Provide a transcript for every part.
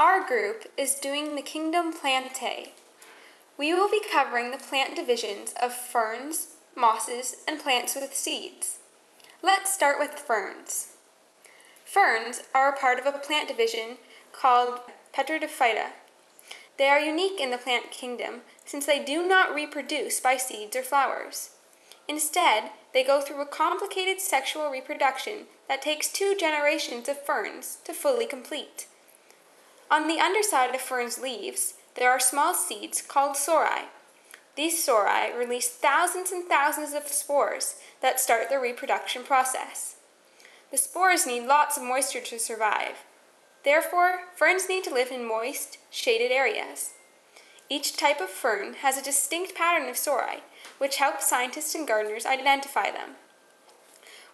Our group is doing the Kingdom Plantae. We will be covering the plant divisions of ferns, mosses, and plants with seeds. Let's start with ferns. Ferns are a part of a plant division called Pteridophyta. They are unique in the plant kingdom since they do not reproduce by seeds or flowers. Instead, they go through a complicated sexual reproduction that takes two generations of ferns to fully complete. On the underside of the fern's leaves, there are small seeds called sori. These sori release thousands and thousands of spores that start the reproduction process. The spores need lots of moisture to survive. Therefore, ferns need to live in moist, shaded areas. Each type of fern has a distinct pattern of sori, which helps scientists and gardeners identify them.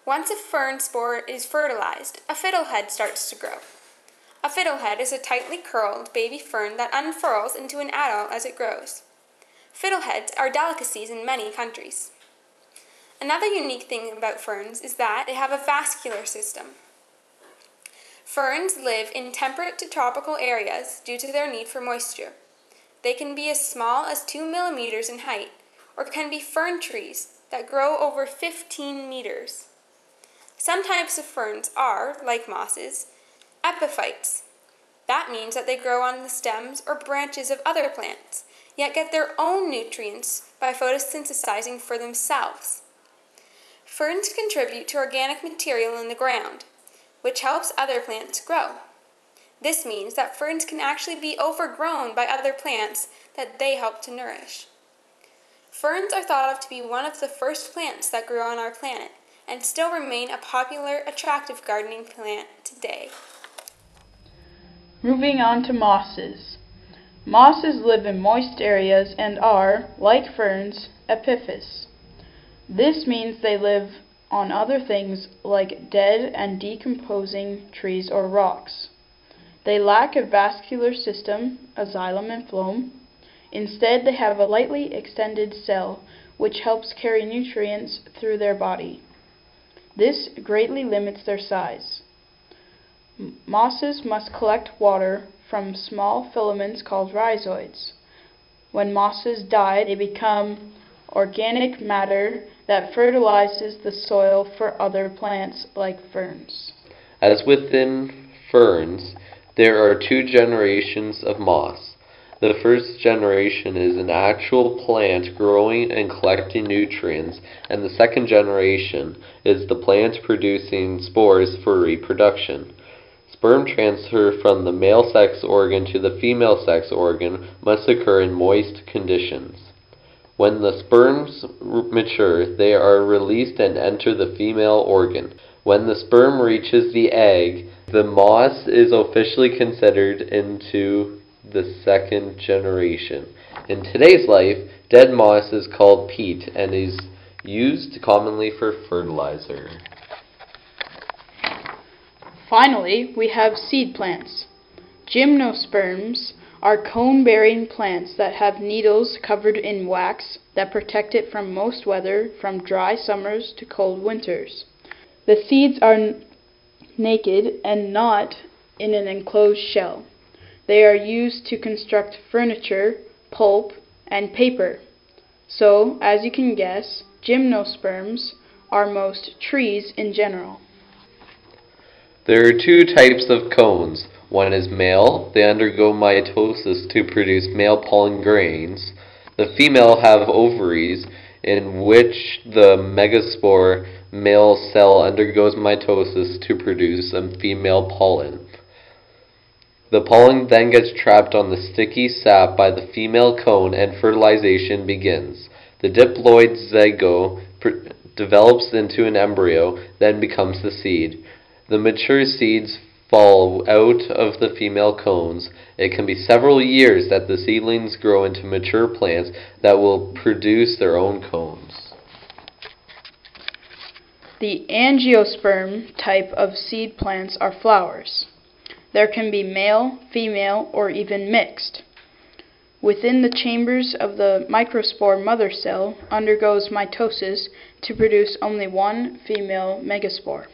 Once a fern spore is fertilized, a fiddlehead starts to grow. A fiddlehead is a tightly curled baby fern that unfurls into an adult as it grows. Fiddleheads are delicacies in many countries. Another unique thing about ferns is that they have a vascular system. Ferns live in temperate to tropical areas due to their need for moisture. They can be as small as 2 millimeters in height, or can be fern trees that grow over 15 meters. Some types of ferns are, like mosses, epiphytes. That means that they grow on the stems or branches of other plants, yet get their own nutrients by photosynthesizing for themselves. Ferns contribute to organic material in the ground, which helps other plants grow. This means that ferns can actually be overgrown by other plants that they help to nourish. Ferns are thought of to be one of the first plants that grew on our planet and still remain a popular, attractive gardening plant today. Moving on to mosses. Mosses live in moist areas and are, like ferns, epiphytes. This means they live on other things like dead and decomposing trees or rocks. They lack a vascular system, a xylem and phloem. Instead, they have a lightly extended cell which helps carry nutrients through their body. This greatly limits their size. Mosses must collect water from small filaments called rhizoids. When mosses die, they become organic matter that fertilizes the soil for other plants like ferns. As within ferns, there are two generations of moss. The first generation is an actual plant growing and collecting nutrients, and the second generation is the plant producing spores for reproduction. Sperm transfer from the male sex organ to the female sex organ must occur in moist conditions. When the sperms mature, they are released and enter the female organ. When the sperm reaches the egg, the moss is officially considered into the second generation. In today's life, dead moss is called peat and is used commonly for fertilizer. Finally, we have seed plants. Gymnosperms are cone-bearing plants that have needles covered in wax that protect it from most weather, from dry summers to cold winters. The seeds are naked and not in an enclosed shell. They are used to construct furniture, pulp, and paper. So, as you can guess, gymnosperms are most trees in general. There are two types of cones. One is male. They undergo mitosis to produce male pollen grains. The female have ovaries in which the megaspore male cell undergoes mitosis to produce a female pollen. The pollen then gets trapped on the sticky sap by the female cone and fertilization begins. The diploid zygote develops into an embryo, then becomes the seed. The mature seeds fall out of the female cones. It can be several years that the seedlings grow into mature plants that will produce their own cones. The angiosperm type of seed plants are flowers. There can be male, female, or even mixed. Within the chambers of the microspore mother cell undergoes mitosis to produce only one female megaspore.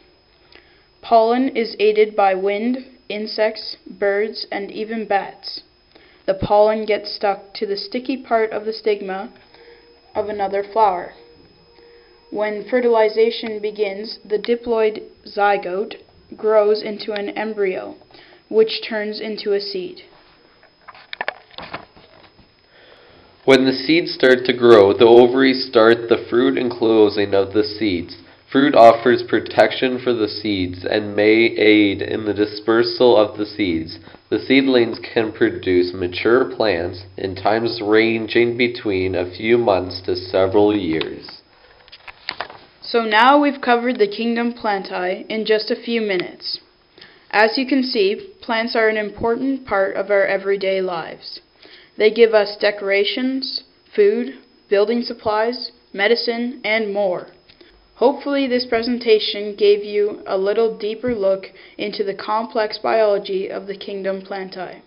Pollen is aided by wind, insects, birds, and even bats. The pollen gets stuck to the sticky part of the stigma of another flower. When fertilization begins, the diploid zygote grows into an embryo, which turns into a seed. When the seeds start to grow, the ovaries start the fruit enclosing of the seeds. Fruit offers protection for the seeds and may aid in the dispersal of the seeds. The seedlings can produce mature plants in times ranging between a few months to several years. So now we've covered the kingdom plantae in just a few minutes. As you can see, plants are an important part of our everyday lives. They give us decorations, food, building supplies, medicine, and more. Hopefully this presentation gave you a little deeper look into the complex biology of the kingdom plantae.